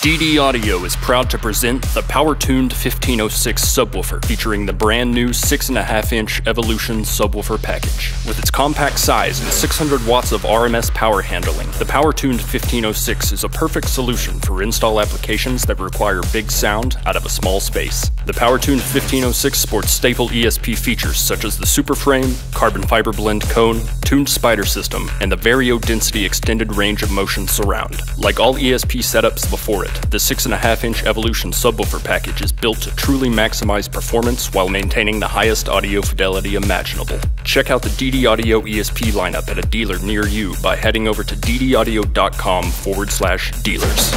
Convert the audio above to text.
DD Audio is proud to present the Power Tuned 1506 subwoofer featuring the brand new 6.5 inch Evolution subwoofer package. With its compact size and 600 watts of RMS power handling, the Power Tuned 1506 is a perfect solution for install applications that require big sound out of a small space. The Power Tuned 1506 sports staple ESP features such as the Super Frame, carbon fiber blend cone, tuned spider system, and the Vario Density extended range of motion surround. Like all ESP setups before it, the 6.5 inch Evolution subwoofer package is built to truly maximize performance while maintaining the highest audio fidelity imaginable. Check out the DD Audio ESP lineup at a dealer near you by heading over to ddaudio.com forward slash dealers.